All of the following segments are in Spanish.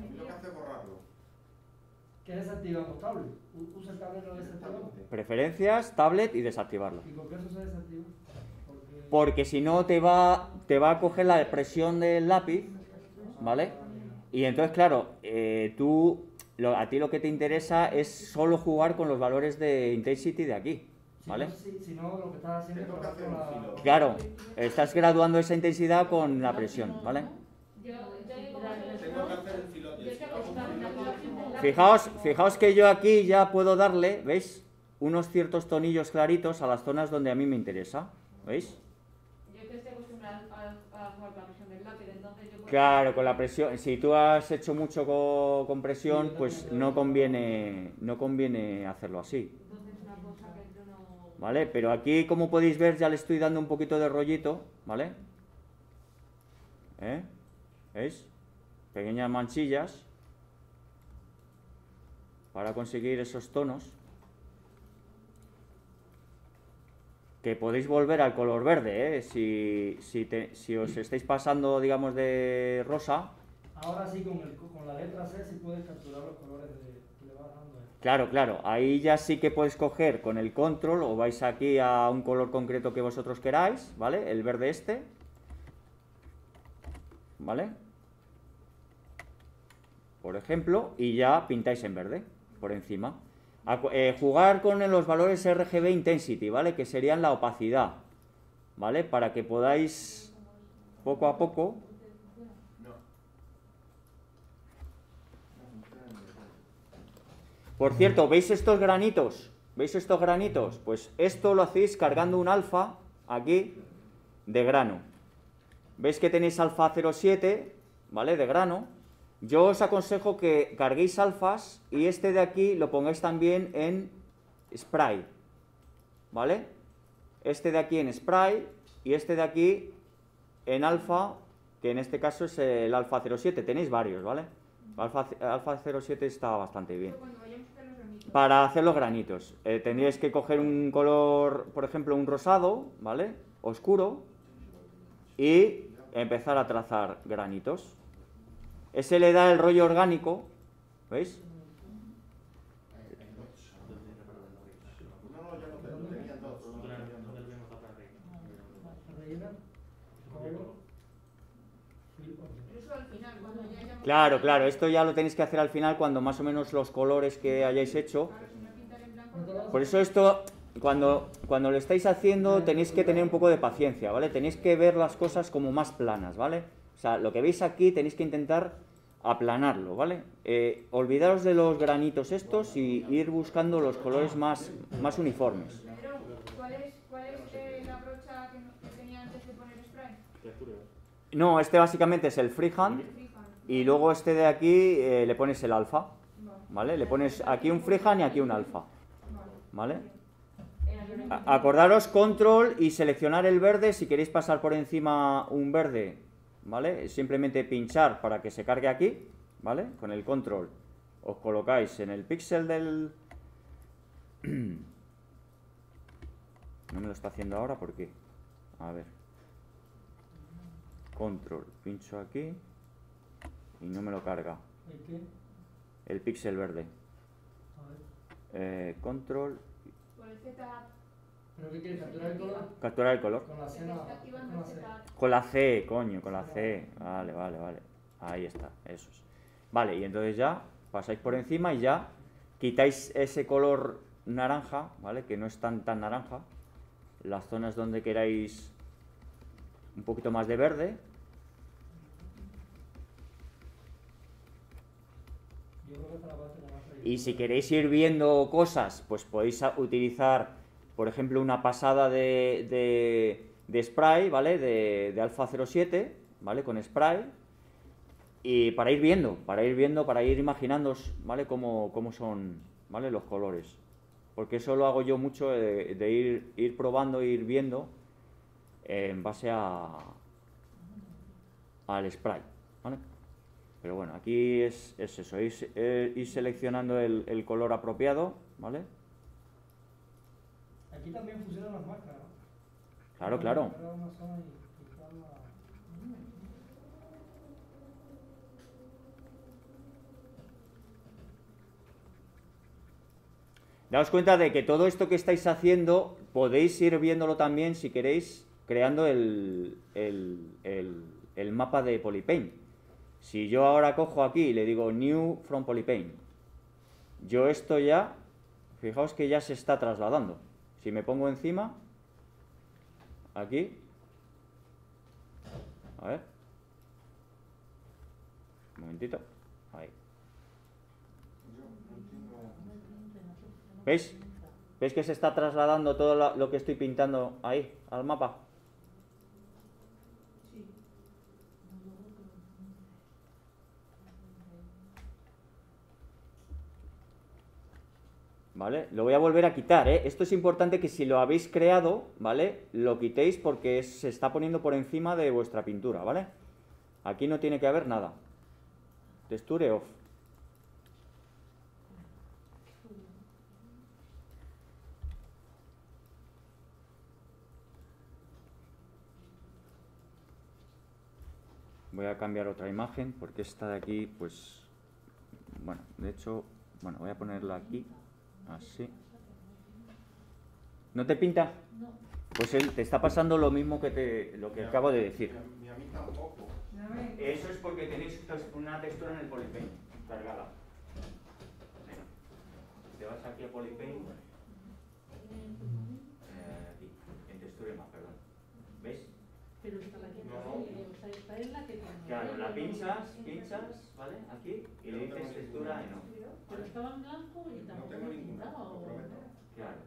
Lo que hace es borrarlo. ¿Qué desactivamos tablet? ¿Usa el tablet lo desactivamos? Preferencias, tablet y desactivarlo. ¿Y por qué eso se desactiva? Porque... Porque si no te va, te va a coger la presión del lápiz, ¿vale? Y entonces, claro, eh, tú, lo- a ti lo que te interesa es solo jugar con los valores de intensity de aquí, ¿vale? si, si no, lo que estás haciendo es con la... filo. Claro, estás graduando esa intensidad con la presión, ¿vale? Yo, yo digo Fijaos, fijaos que yo aquí ya puedo darle, ¿veis? Unos ciertos tonillos claritos a las zonas donde a mí me interesa, ¿veis? Yo que estoy acostumbrada a, a jugar con la presión del lápiz, entonces yo... puedo- Claro, con la presión, si tú has hecho mucho co- con presión, pues no conviene, no conviene hacerlo así. ¿vale? Pero aquí, como podéis ver, ya le estoy dando un poquito de rollito, ¿vale? ¿Eh? ¿Veis? Pequeñas manchillas para conseguir esos tonos que podéis volver al color verde, ¿eh? Si, si, te- si os estáis pasando, digamos, de rosa, Ahora sí, con, el, con la letra C sí puedes capturar los colores que le vas dando. eh. Claro, claro, ahí ya sí que podéis coger con el control o vais aquí a un color concreto que vosotros queráis, ¿vale? El verde este, ¿vale? Por ejemplo, y ya pintáis en verde por encima. Eh, jugar con los valores RGB Intensity, ¿vale? Que serían la opacidad, ¿vale? Para que podáis poco a poco. Por cierto, ¿veis estos granitos? ¿Veis estos granitos? Pues esto lo hacéis cargando un alfa aquí de grano. ¿Veis que tenéis alfa 07, ¿vale? De grano. Yo os aconsejo que carguéis alfas y este de aquí lo pongáis también en spray, ¿vale? Este de aquí en spray y este de aquí en alfa, que en este caso es el alfa 07. Tenéis varios, ¿vale? Alfa, alfa 07 está bastante bien. Para hacer los granitos, eh, tendríais que coger un color, por ejemplo, un rosado, ¿vale? Oscuro, y empezar a trazar granitos. Ese le da el rollo orgánico, ¿veis? Claro, claro, esto ya lo tenéis que hacer al final cuando más o menos los colores que hayáis hecho. Por eso esto, cuando, cuando lo estáis haciendo, tenéis que tener un poco de paciencia, ¿vale? Tenéis que ver las cosas como más planas, ¿vale? O sea, lo que veis aquí tenéis que intentar aplanarlo, ¿vale? Eh, olvidaros de los granitos estos y ir buscando los colores más, más uniformes. ¿cuál es, la brocha que, tenía antes de poner spray? No, este básicamente es el freehand y luego este de aquí eh, le pones el alfa, Vale. Le pones aquí un freehand y aquí un alfa, Vale. Acordaros control y seleccionar el verde si queréis pasar por encima un verde, ¿vale? Simplemente pinchar para que se cargue aquí, ¿vale? Con el control os colocáis en el píxel del... No me lo está haciendo ahora, ¿por qué? A ver. Control, pincho aquí y no me lo carga. ¿El qué? El píxel verde. A ver. Eh, control, Con el Z, ¿Pero qué quieres? ¿Capturar el color? capturar el color. Con la C no, con la C. Z. Con la C, coño, con la C. Vale, vale, vale. Ahí está, eso es. Vale, y entonces ya pasáis por encima y ya quitáis ese color naranja, ¿vale? Que no es tan tan naranja. Las zonas donde queráis un poquito más de verde. Y si queréis ir viendo cosas, pues podéis utilizar, por ejemplo, una pasada de, de- spray, ¿vale? De, de alfa 07, ¿vale? Con spray. Y para ir viendo, para ir viendo, para ir imaginándoos, ¿vale? Cómo, cómo son, ¿vale? Los colores. Porque eso lo hago yo mucho de, de ir, ir probando, ir viendo eh, en base a al spray, ¿vale? Pero bueno, aquí es, es eso, eh, ir seleccionando el, el color apropiado, ¿vale? aquí también funcionan las máscaras. Claro, claro. Daos cuenta de que todo esto que estáis haciendo podéis ir viéndolo también, si queréis, creando el, el, el, el mapa de Polypaint. Si yo ahora cojo aquí y le digo New from Polypaint, yo esto ya, fijaos que ya se está trasladando. Si me pongo encima, aquí, a ver, un momentito, ahí. ¿Veis? ¿Veis que se está trasladando todo lo- que estoy pintando ahí, al mapa? ¿Vale? Lo voy a volver a quitar, ¿eh? Esto es importante que si lo habéis creado, ¿vale? Lo quitéis porque se está poniendo por encima de vuestra pintura, ¿vale? Aquí no tiene que haber nada. Texture off. Voy a cambiar otra imagen porque esta de aquí, pues, bueno, de hecho, bueno, voy a ponerla aquí, así. ¿No te pinta? Pues él te está pasando lo mismo que te, lo que acabo de decir. Ni a mí tampoco. Eso es porque tenéis una textura en el Polypaint cargada. Te vas aquí a Polypaint. eh, aquí, en textura más, perdón. ¿Ves? Pero esta la que No. Claro, la pinchas, pinchas, ¿vale? Aquí, y le dices textura y no. Pero estaba en blanco y No tampoco tengo me ninguna, pintaba. lo o- prometo. Claro.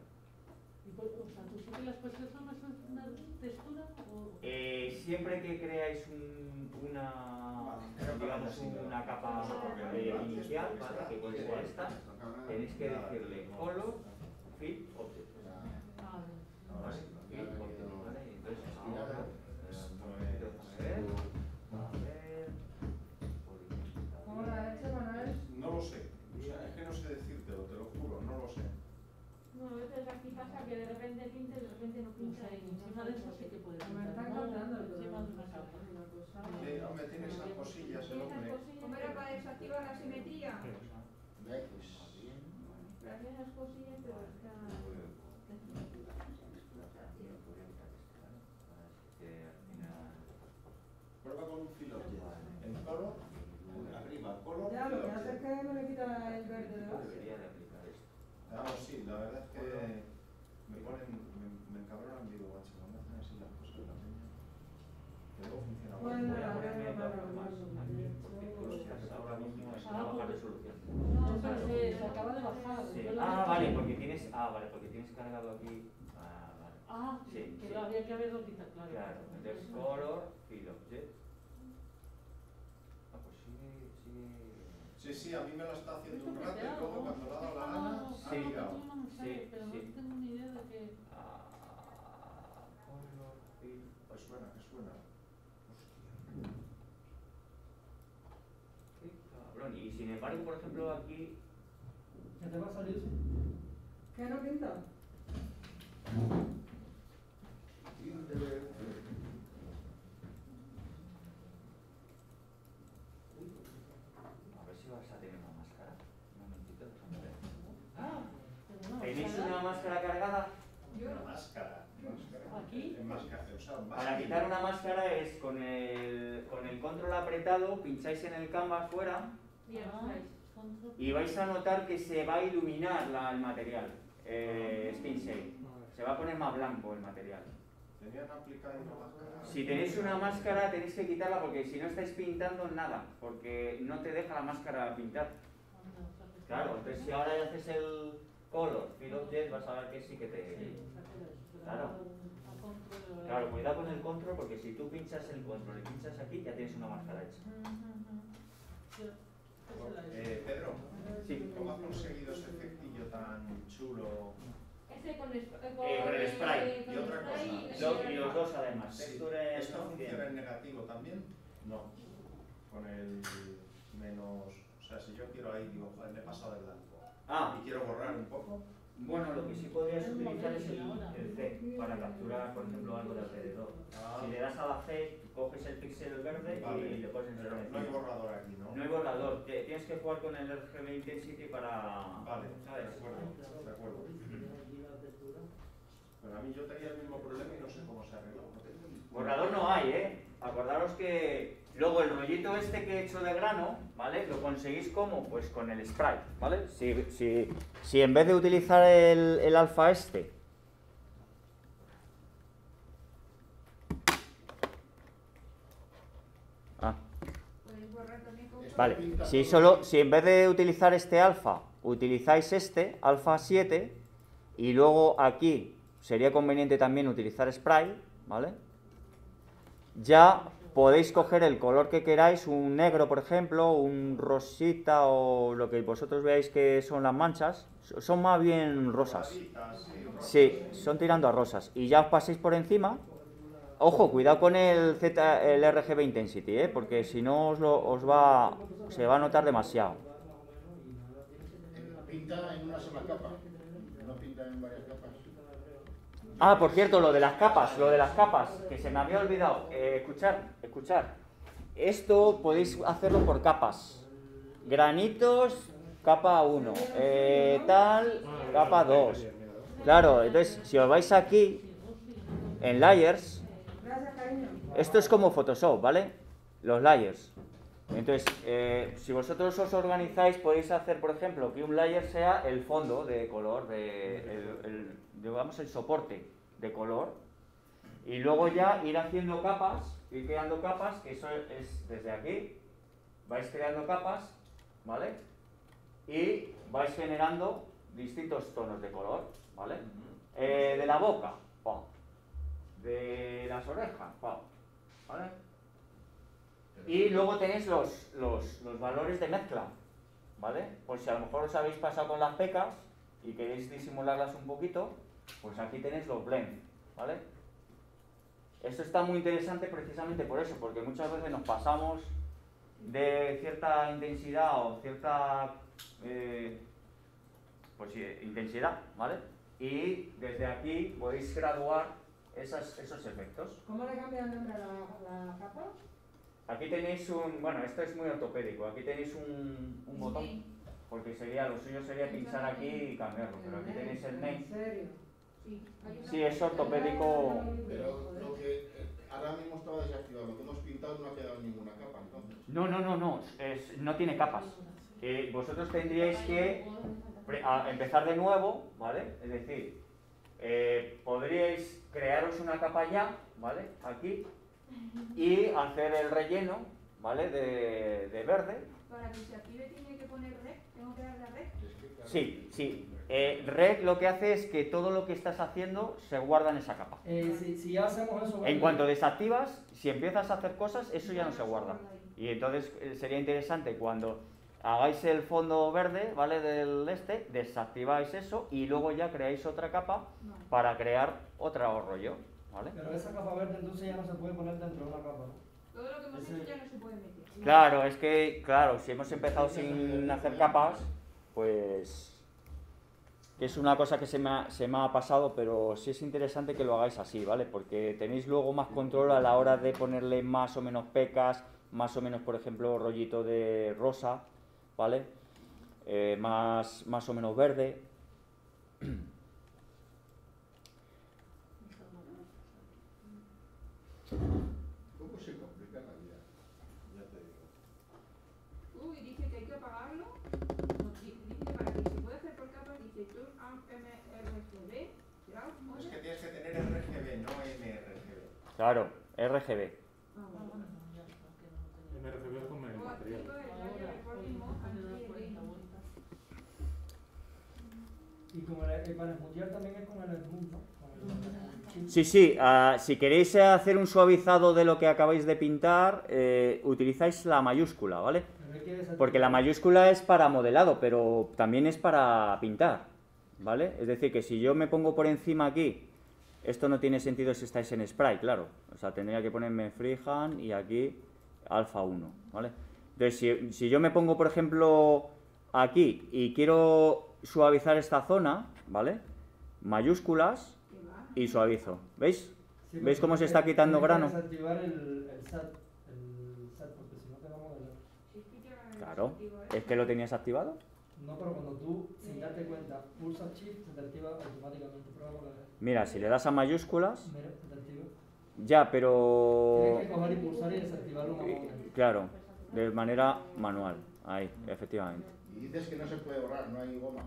y por- O sea, tú sí que las puedes hacer una, una textura o. Eh, siempre que creáis un- una, digamos, una capa eh, inicial, ¿vale? Que puede ser esta, tenéis que decirle color, fit, object. Ah, ¿Vale? Fit, object, repente no sea, y encima de eso sí que puedes Me pintar. está ¿no? encantando el Encima de una capa. Sí, hombre, tiene esas cosillas el hombre. ¿Cómo era para desactivar la simetría? Pero hacía esas cosillas, pero está... Prueba con un filo. En color, arriba, color, Ya, lo que filo. hace es que no le quita el verde de base. Debería de aplicar esto. Ah, sí, la verdad es que me ponen, me, me encabronan vivo, macho, cuando hacen así las cosas la peña. Que luego funciona Pues mal. Voy a ponerme aquí, nada. porque cosas ahora mismo es Ah, una baja porque- resolución. No, pero se, se acaba de bajar. Sí. lo Ah, vale, porque tienes, ah, vale, porque tienes cargado aquí. Ah, vale. Ah, Sí, que sí. lo había que haberlo quitado, claro. Claro, entonces color, fill object. Ah, pues sigue, sigue. Sí, sí, a mí me lo está haciendo un rato y luego cuando le ha dado la gana, Ah, ha Sí. tirado. no, no sé, Sí, pero sí. no tengo ni idea de que. Ah, color, Pues suena, que suena. Qué cabrón. Y sin embargo, por ejemplo, aquí. ¿Ya te va a salir? sí? ¿Qué no pinta? A ver si vas a tener una máscara. Un momentito, déjame ver. pero no, ¿Tenéis ¿sabes? una máscara cargada? Yo Una máscara. máscara. ¿Aquí? En máscara, o sea, Para máscara. quitar una máscara es con el, con el control apretado, pincháis en el canvas fuera Ah, y vais a notar que se va a iluminar la- el material. Eh, Shade. Se va a poner más blanco el material. Si tenéis una máscara tenéis que quitarla porque si no estáis pintando nada, porque no te deja la máscara pintar. Claro, entonces si ahora ya haces el color, fill object, vas a ver que sí que te... Claro. a- a control, Claro, cuidado porque si tú pinchas el control y pinchas aquí ya tienes una máscara hecha. Eh, Pedro, Sí. ¿cómo has conseguido ese efectillo tan chulo? Ese con, eh, Eh, el spray. con Y otra spray cosa. y- Lo- y los dos además. Sí. Texture ¿Esto no, funciona bien. en negativo también? No. Con el menos. O sea, si yo quiero ahí, digo, joder, me he pasado de blanco. Ah, Y quiero borrar un poco. Bueno, lo que sí podrías utilizar es el, el C para capturar, por ejemplo, algo de alrededor. Ah, Si le das a la C, coges el píxel verde Vale. y le pones el no hay borrador aquí, ¿no? No hay borrador, te- tienes que jugar con el RGB Intensity para... Vale, de ¿sabes? acuerdo, de acuerdo. Pero a mí yo tenía el mismo problema y no sé cómo se arregló. no Borrador no hay, ¿eh? Acordaros que luego el rollito este que he hecho de grano, ¿vale? Lo conseguís como, pues con el sprite, ¿vale? Si, si, si en vez de utilizar el, el alfa este, ah, vale, si solo, si en vez de utilizar este alfa, utilizáis este, alfa 7, y luego aquí sería conveniente también utilizar sprite, ¿vale? ya podéis coger el color que queráis, un negro por ejemplo, un rosita o lo que vosotros veáis que son las manchas, so- son más bien rosas. Sí, son tirando a rosas. Y ya os paséis por encima. Ojo, cuidado con el Z, el RGB Intensity, ¿eh? porque si no os, lo- os va, se va a notar demasiado. Pinta en una sola capa, no pinta en varias capas. Ah, por cierto, lo de las capas, lo de las capas, que se me había olvidado. Eh, escuchar, escuchar. Esto podéis hacerlo por capas. Granitos, capa 1. Eh, tal, capa 2. Claro, entonces, si os vais aquí, en Layers, esto es como Photoshop, ¿vale? Los Layers. Entonces, eh, si vosotros os organizáis, podéis hacer, por ejemplo, que un layer sea el fondo de color, de, el, el- digamos, el soporte de color. Y luego ya ir haciendo capas, ir creando capas, que eso es desde aquí. Vais creando capas, ¿vale? Y vais generando distintos tonos de color, ¿vale? Eh, de la boca, pam. De las orejas, pam. ¿Vale? Y luego tenéis los, los, los valores de mezcla, ¿vale? Pues si a lo mejor os habéis pasado con las pecas y queréis disimularlas un poquito, pues aquí tenéis los blend, ¿vale? Esto está muy interesante precisamente por eso, porque muchas veces nos pasamos de cierta intensidad o cierta eh, pues intensidad, ¿vale? Y desde aquí podéis graduar esos efectos. ¿Cómo le cambia el nombre a la capa? Aquí tenéis un, bueno, esto es muy ortopédico, aquí tenéis un, un botón, Sí. porque sería, lo suyo sería pinchar aquí y cambiarlo, pero aquí tenéis el name. ¿En serio? Sí, es ortopédico. Pero lo que eh, ahora mismo estaba desactivado, lo que hemos pintado no ha quedado ninguna capa entonces. No, no, no, no, es- no tiene capas. Eh, vosotros tendríais que pre- a empezar de nuevo, ¿vale? Es decir, eh, podríais crearos una capa ya, ¿vale? Aquí, y hacer el relleno, ¿vale? De, de verde. Para que se active tiene que poner rec, tengo que darle a rec. Sí, sí. Eh, Rec lo que hace es que todo lo que estás haciendo se guarda en esa capa. Eh, si, si ya hacemos eso, En cuanto desactivas, si empiezas a hacer cosas, eso ya no se guarda. Y entonces eh, sería interesante cuando hagáis el fondo verde, ¿vale? Del este, desactiváis eso y luego ya creáis otra capa para crear otro rollo, ¿vale? Pero esa capa verde entonces ya no se puede poner dentro de una capa, ¿no? Todo lo que hemos Ese- hecho ya no se puede meter. Claro, es que, claro, si hemos empezado sin hacer capas, pues es una cosa que se me, ha, se me ha pasado, pero sí es interesante que lo hagáis así, ¿vale? Porque tenéis luego más control a la hora de ponerle más o menos pecas, más o menos, por ejemplo, rollito de rosa, ¿vale? Eh, más, más o menos verde. ¿Cómo se complica la vida? Ya te digo. Uy, dice que hay que apagarlo. No, di- dice para que se pueda hacer por capas, dice turn on MRGB. ¿Será? Es que tienes que tener RGB, no MRGB. Claro, RGB. Ah, bueno. MRGB con el O material. activa el área recording mode and clear lane. Y con el, el para esmutear también es con el Sí, sí, ah, si queréis eh, hacer un suavizado de lo que acabáis de pintar, eh, utilizáis la mayúscula, ¿vale? Porque la mayúscula es para modelado, pero también es para pintar, ¿vale? Es decir, que si yo me pongo por encima aquí, esto no tiene sentido si estáis en Sprite, claro. O sea, tendría que ponerme freehand y aquí alfa 1, ¿vale? Entonces, si, si yo me pongo, por ejemplo, aquí y quiero suavizar esta zona, ¿vale? Mayúsculas y suavizo. ¿Veis? Sí, ¿Veis cómo se está quitando grano? desactivar el, el SAT, el SAT, porque si no te Claro. desactivo ¿Es que lo tenías activado? No, pero cuando tú, sin darte cuenta, pulsas Shift, se te activa automáticamente. Prueba por ver. Mira, si le das a mayúsculas, Mira, se te activa. ya, pero... Tienes que coger y pulsar y desactivarlo manualmente. Claro, de manera manual. Ahí, efectivamente. Y dices que no se puede borrar, no hay goma.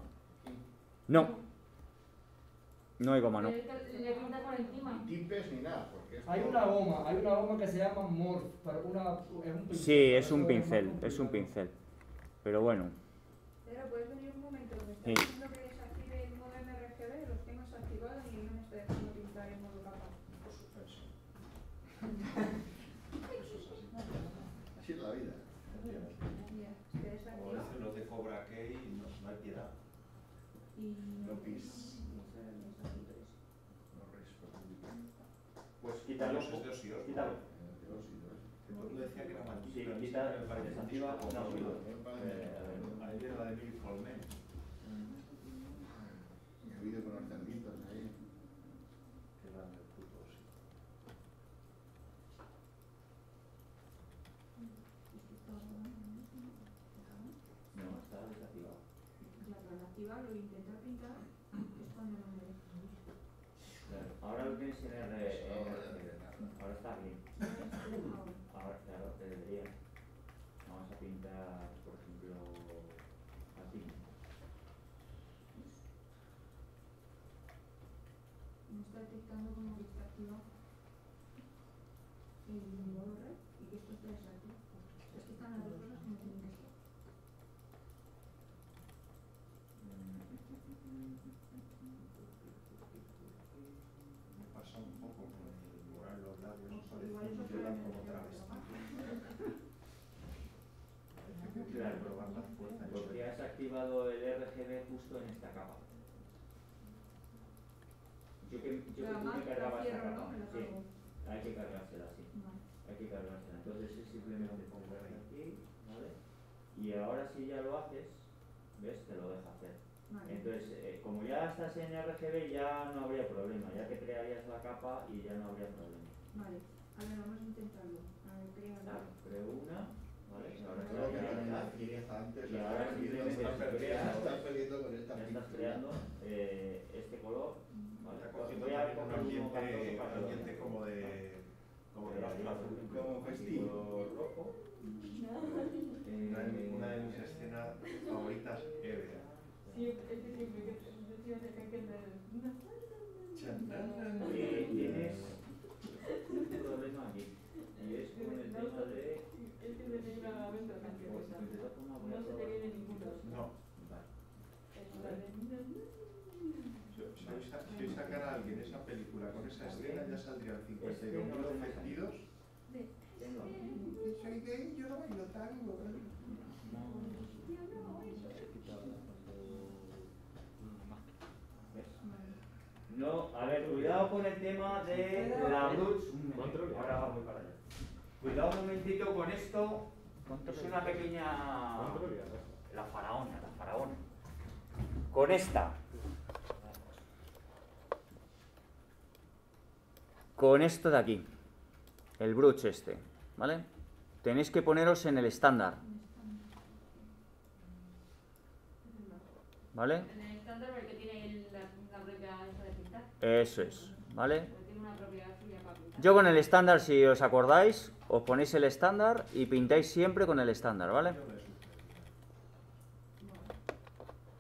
No. No hay goma, no. Le le pintas por encima. Ni tipes ni nada, porque Hay una goma, hay una goma que se llama Morph, pero una, es un pincel. Sí, es un pincel, es un pincel. Pero bueno, puedes venir un momento, Sí. diciendo que desactive el modo MRGB, los tengo desactivados y no me está dejando pintar en modo capa. Por suspenso. Así es la vida. Mira, se Como desactiva dicen los de Cobra Kai, no, no hay piedad. y No pis. no sé, no sé, no sé. No res, Pues Los es de Osios, ¿no? quítalo. Eh, de Osi, de Osi. Que todo el mundo decía que era maldito. Sí, quita- disco una. Eh, Ahí viene la de con los cerditos ahí. Que era el puto Osi. No, está desactivado. Claro, al activarlo e intentar pintar es cuando no me deja. Claro, ahora lo tienes en R. en Ahora ya R. no tiene nada. Ahora está bien. Ahora. Ahora, claro, te debería. Vamos a pintar, por ejemplo, así. Detectando como que está activado el modo red y que esto está desactivado. Es que están las dos cosas como tienen que ser. Me pasa un poco con el morar los labios. Igual Parece eso fue Dylan el como travesti. ¿no? Que quiere probar la fuerza Porque has activado el RGB justo en esta capa. Yo que, yo que tú me además la capa. Me la Sí, hay que cargársela así. Vale. Hay que cargársela. Entonces es simplemente pongo aquí, ¿vale? Y ahora si ya lo haces, ¿ves? Te lo deja hacer. Vale. Entonces, eh, como ya estás en RGB ya no habría problema, ya te crearías la capa y ya no habría problema. Vale. A ver, vamos a intentarlo. A ver, creo una, ¿vale? Ahora Creo que ya, antes. Y ahora simplemente estás se perdiendo, crea- estás perdiendo con esta ya estás pintura. creando eh, este color, un ambiente, un ambiente como de. como de como color rojo. Una, de- una de mis escenas favoritas ever. Sí, es que siempre que que aquel de... eh, tienes un problema aquí, y es con el tema de... Es que me tenía la mente pues, bastante cosa. de todas formas voy a No se te probar. viene ninguno. No. Vale. Es la de... Si si hoy sa- si hoy sacara a alguien esa película con esa escena, ya saldrían 52 Este no lo mil dejas. vestidos. Tengo aquí. Soy gay, yo no bailo tango. No, a ver, cuidado con el tema de la. Control. Ahora voy para allá. Cuidado un momentito con esto. Es una pequeña. La faraona, la faraona. Con esta. Con esto de aquí. El brooch este. ¿Vale? Tenéis que poneros en el estándar. ¿Vale? En el estándar el que tiene la, la propia de pintar. Eso es. ¿Vale? Porque tiene una propiedad suya para pintar. Yo con el estándar, si os acordáis, os ponéis el estándar y pintáis siempre con el estándar, ¿vale?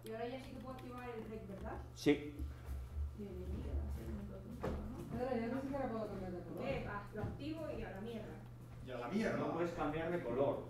Y ahora ya sí que puedo activar el rec, ¿verdad? Sí. Bienvenida. Ahora ya no sé si la puedo cambiar de color. Eh, va, lo activo y a la mierda. Y a la No puedes cambiar de color.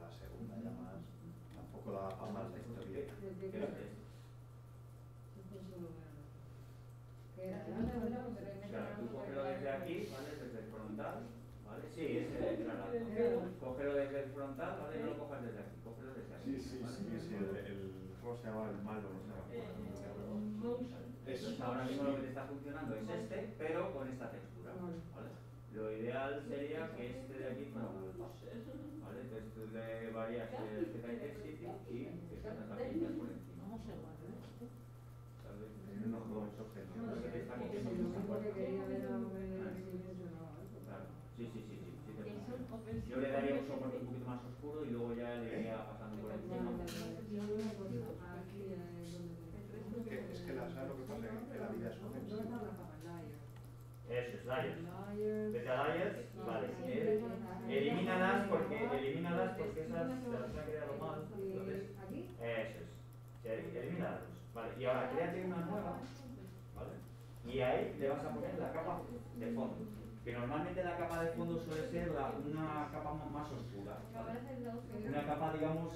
sé. Entonces, ahora mismo lo que te está funcionando es este, pero con esta textura. Lo ideal sería que este de aquí fuera un alfa, ¿vale? Entonces tú le varías el Z intensity y que tengas las líneas por encima. Vamos igual, ¿eh? ¿sabes? Tiene unos dos ojos. Lo que te está Sí, cogiendo lo mucha único que fuerza. quería ver era ver si funcionaba esto. Claro, sí, sí, sí, sí, sí te Eso funciona. ofensivo. Yo le daría un soporte un poquito más oscuro y luego ya le iría pasando por encima. Yo una cosa, aquí es donde Es que, es que la, ¿sabes lo que pasa? Que la vida es ¿Dónde está ofensiva. la capa? Layer. Eso es, layers. Layers. Vete a layers, vale. eh, elimínalas porque, elimínalas porque esas te las ha creado mal. Entonces, Eh, ¿Aquí? eso es. Sí, elimínalas. Vale, y ahora créate una nueva, ¿vale? Y ahí le vas a poner la capa de fondo. Que normalmente la capa de fondo suele ser la, una capa más oscura. ¿vale? Una capa, digamos,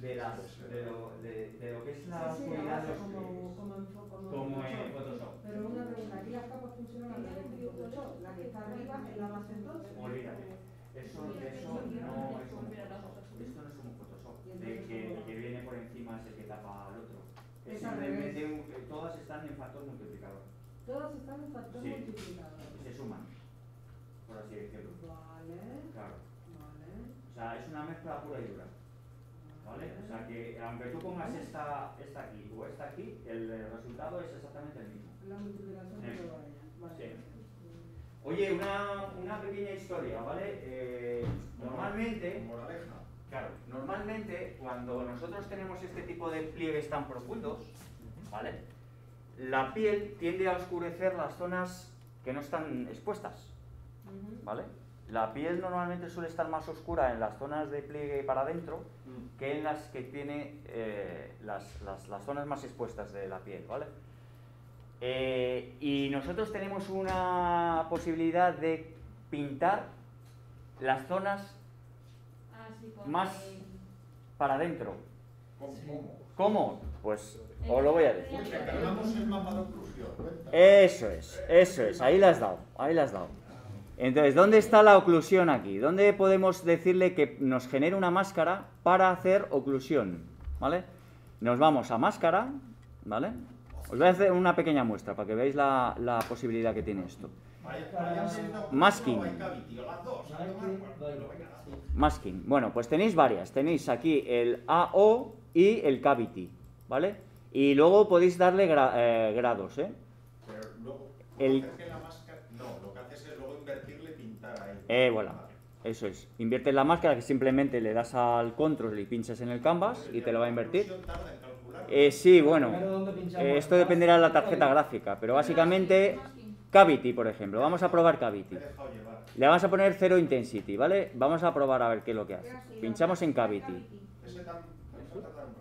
de, las, de, lo, de, de lo que es la Sí, sí, oscuridad de los como, como en, como, Como en Photoshop. Photoshop. Pero una pregunta, aquí las capas funcionan al revés Photoshop. La que está arriba es la base entonces. Olvídate. Eso, eso no es como Photoshop. Esto no es como Photoshop. De que el que viene por encima es el que tapa al otro. Es simplemente un- que todas están en factor multiplicador. Todas están en factor Sí. multiplicador. Se suman, por así decirlo. Vale, Claro. vale. O sea, es una mezcla pura y dura. ¿Vale? O sea que aunque tú pongas esta, esta aquí o esta aquí, el resultado es exactamente el mismo. La multiplicación de Eh, todas ellas. Vale. sí. Oye, una, una pequeña historia, ¿vale? Eh, normalmente, claro, normalmente cuando nosotros tenemos este tipo de pliegues tan profundos, ¿vale? La piel tiende a oscurecer las zonas que no están expuestas. ¿Vale? La piel normalmente suele estar más oscura en las zonas de pliegue para adentro que en las que tiene eh, las, las- las zonas más expuestas de la piel, ¿vale? Eh, y nosotros tenemos una posibilidad de pintar las zonas Ah, sí, Más- el- para adentro. ¿Cómo? cómo? Pues os lo voy a decir. Eso es, eso es, ahí la has dado, ahí la has dado. Entonces, ¿dónde está la oclusión aquí? ¿Dónde podemos decirle que nos genere una máscara para hacer oclusión? ¿Vale? Nos vamos a máscara, ¿vale? Os voy a hacer una pequeña muestra para que veáis la, la posibilidad que tiene esto. Masking. Masking. Bueno, pues tenéis varias. Tenéis aquí el AO y el cavity, ¿vale? Y luego podéis darle gra- eh, grados, ¿eh? El- hacer que la máscara... No, lo que haces es luego invertirle y pintar ahí. Eh, voilà. Eso es. Inviertes la máscara que simplemente le das al control y pinchas en el canvas y te lo va a invertir. Eh, sí, bueno. Eh, esto dependerá de la tarjeta gráfica, pero básicamente. Cavity, por ejemplo. Vamos a probar Cavity. Le vamos a poner cero intensity, ¿vale? Vamos a probar a ver qué es lo que hace. Pinchamos en Cavity.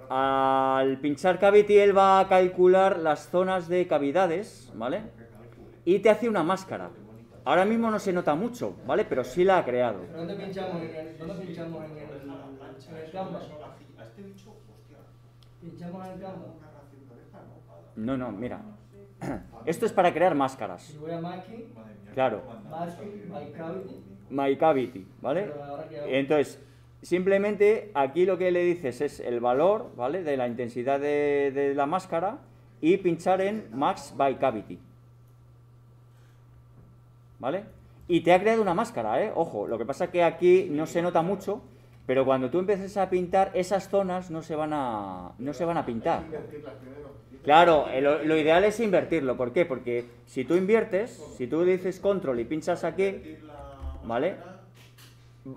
Al pinchar Cavity él va a calcular las zonas de cavidades, ¿vale? Y te hace una máscara. Ahora mismo no se nota mucho, ¿vale? Pero sí la ha creado. ¿Pero ¿Dónde pinchamos en el, dónde pinchamos en el? A este bicho, hostia. Pinchamos en el oreja, ¿no? No, mira. Esto es para crear máscaras. Si voy a mía, Claro. My Cavity, ¿vale? Entonces, simplemente aquí lo que le dices es el valor, ¿vale? De la intensidad de, de la máscara y pinchar en Max by Cavity. ¿Vale? Y te ha creado una máscara, ¿eh? Ojo, lo que pasa es que aquí no se nota mucho, pero cuando tú empieces a pintar, esas zonas no se van a, no se van a pintar. Claro, eh, lo, lo ideal es invertirlo. ¿Por qué? Porque si tú inviertes, si tú dices control y pinchas aquí, ¿Vale?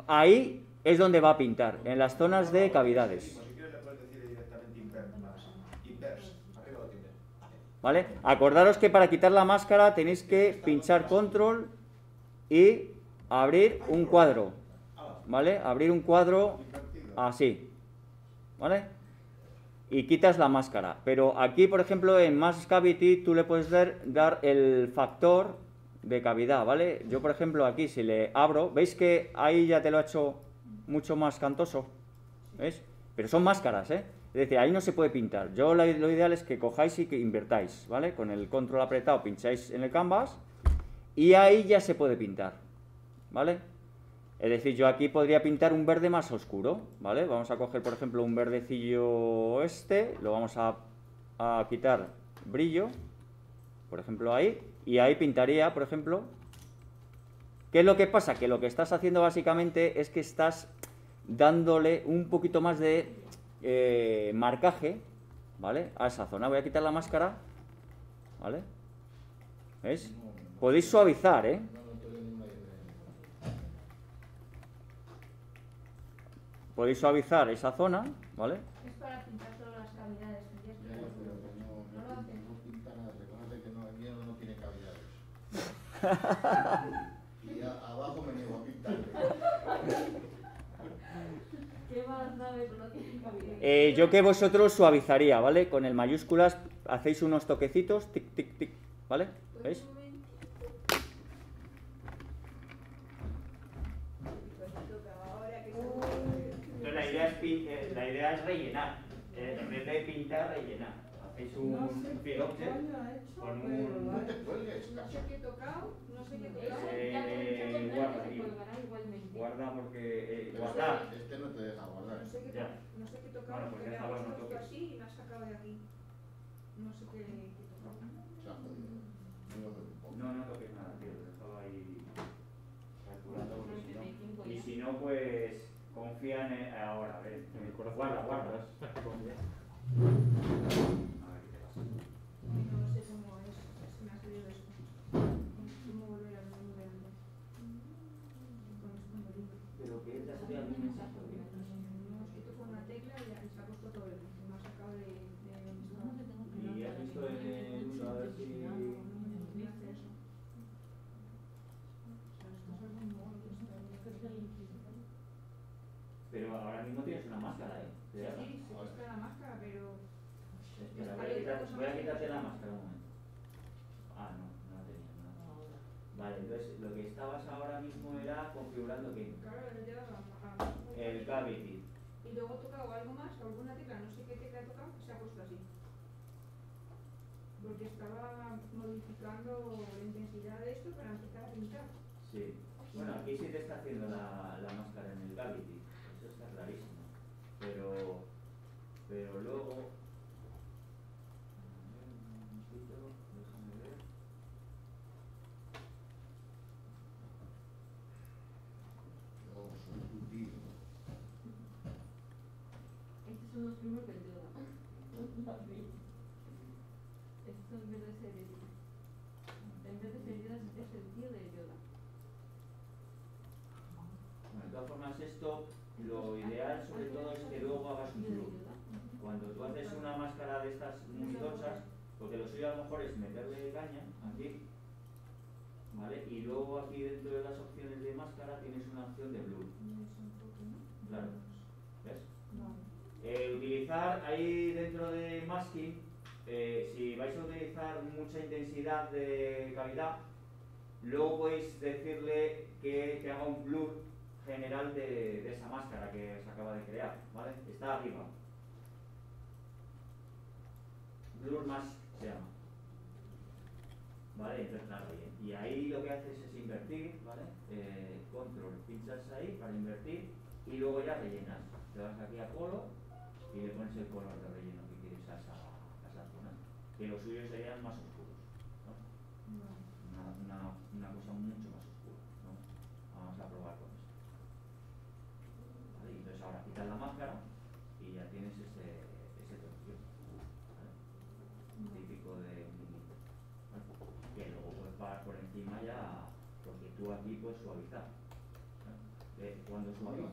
ahí es donde va a pintar, en las zonas de cavidades. Si quieres le puedes decir directamente invers. Invers. Arriba lo tienes. ¿Vale? Acordaros que para quitar la máscara tenéis que pinchar control y abrir un cuadro. ¿Vale? Abrir un cuadro así. ¿Vale? Y quitas la máscara. Pero aquí, por ejemplo, en Mask Cavity tú le puedes dar, dar el factor de cavidad, ¿vale? Yo, por ejemplo, aquí si le abro, ¿veis que ahí ya te lo ha hecho mucho más cantoso? ¿Ves? Pero son máscaras, ¿eh? Es decir, ahí no se puede pintar. Yo lo, lo ideal es que cojáis y que invertáis, ¿vale? Con el control apretado pincháis en el canvas y ahí ya se puede pintar, ¿vale? Es decir, yo aquí podría pintar un verde más oscuro, ¿vale? Vamos a coger, por ejemplo, un verdecillo este, lo vamos a, a quitar brillo, por ejemplo, ahí, y ahí pintaría, por ejemplo, ¿qué es lo que pasa? Que lo que estás haciendo básicamente es que estás dándole un poquito más de eh, marcaje, ¿vale? A esa zona. Voy a quitar la máscara, ¿vale? ¿Veis? Podéis suavizar, ¿eh? Podéis suavizar esa zona, ¿vale? Es para pintar todas las cavidades. no, No lo no, no pinta nada, reconoce que no, el mío no tiene cavidades. y a- abajo me niego a pintarle. ¿Qué más sabes lo que? Eh, yo que vosotros suavizaría, ¿vale? Con el mayúsculas hacéis unos toquecitos, tic, tic, tic, ¿vale? ¿Veis? la, idea es eh, la idea es rellenar. Eh, en vez de pintar, rellenar. Hacéis No sé qué hecho, con un- No te cuelgues, No sé qué he tocado, no sé qué he tocado. Eh, Ya te he dicho que guarda se aquí. colgará igualmente. Guarda porque... eh, Pero guardar. este- Este no te deja guardar. No sé qué, Ya. no sé qué he tocado, Bueno, pues porque me déjalo, ha no toques. así y me ha sacado de aquí. No sé qué, he tocado. Un poco. No, no toques nada, tío. Déjalo ahí si no... 95 Y ya. si no, pues confía en el- ahora, a ver. En el corazón Guarda, guarda. A ver qué te pasa. Ay, no sé cómo es, es que me ha salido esto. ¿Cómo volver a ver un grande? Con esto me libro. Pero que te ha salido algún mensaje. ¿o qué? No, es que toco una tecla y ahí se ha puesto todo el me ha sacado de, de donde estaba. ¿Dónde tengo que Y ir? has visto en el uno a ver si... Me hace eso. O sea, esto es algo nuevo, esto es- Mismo tienes una máscara, ¿eh? Sí, sí, sí, está la máscara, pero Espera, voy a, quitar- voy a quitarte la máscara un momento. Ah, no, no la tenía. No. Vale, entonces lo que estabas ahora mismo era configurando que claro, el cavity. Y luego he tocado algo más, alguna tecla, no sé qué tecla he tocado, se ha puesto así. Porque estaba modificando la intensidad de esto para empezar a pintar. Sí. Bueno, aquí sí te está haciendo la, la máscara en el cavity. Eso está clarísimo. Pero, pero luego... A ver, un momentito, déjame ver. Yo soy tu tío. Estos son los primos del Yoda. Estos en vez de ser el, en vez de ser Yoda es el tío de Yoda. Bueno, de todas formas esto, lo ideal sobre todo es que luego hagas un. Yoda. Cuando tú haces una máscara de estas muy tochas, porque lo suyo a lo mejor es meterle caña aquí, ¿vale? Y luego aquí dentro de las opciones de máscara tienes una opción de blur, claro, ¿ves? Eh, utilizar ahí dentro de masking, eh, si vais a utilizar mucha intensidad de cavidad, luego podéis decirle que, que haga un blur general de, de esa máscara que se acaba de crear, ¿vale? Está arriba. Blur Mask se llama. ¿Vale? Entonces bien. Y ahí lo que haces es invertir, ¿vale? Eh, control, pinchas ahí para invertir y luego ya rellenas. Te vas aquí a color y le pones el color de relleno que quieres a esa, a esa zona. Que los suyos serían más oscuros. ¿no? Una, una, una cosa mucho más oscura. ¿no? Vamos a probar con esto. ¿Vale? Entonces ahora quitas la máscara y ya tienes ese, ese torcido. ¿vale? Típico de un niñito. ¿vale? Que luego puedes pagar por encima ya, porque tú aquí puedes suavizar. Eh, cuando Bueno,